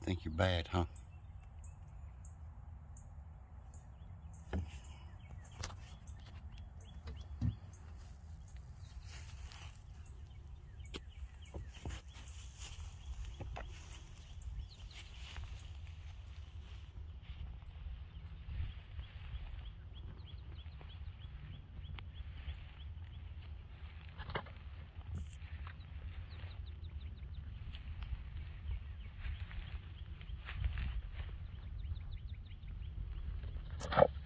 you think you're bad, huh? Oh.